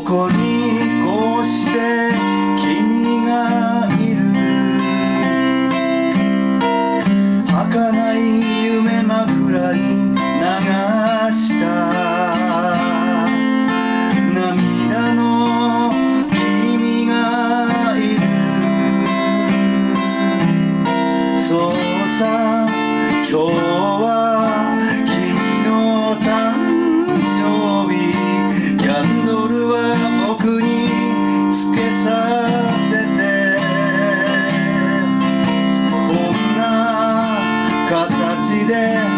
ここにこうして君がいる儚い夢枕に流した there.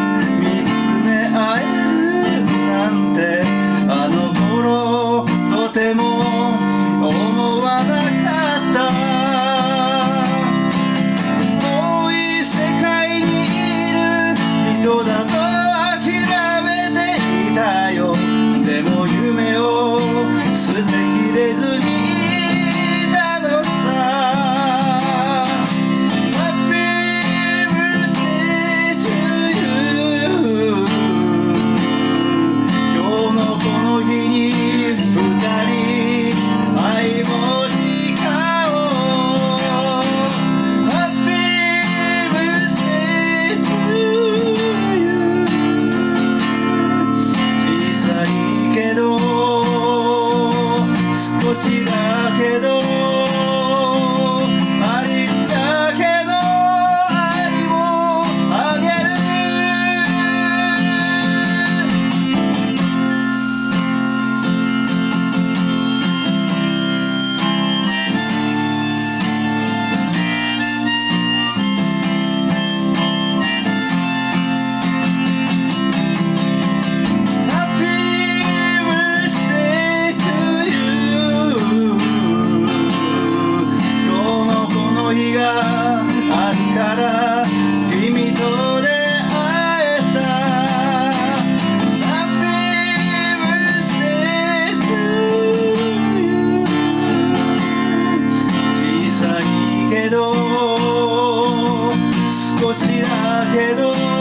ど少しだけど。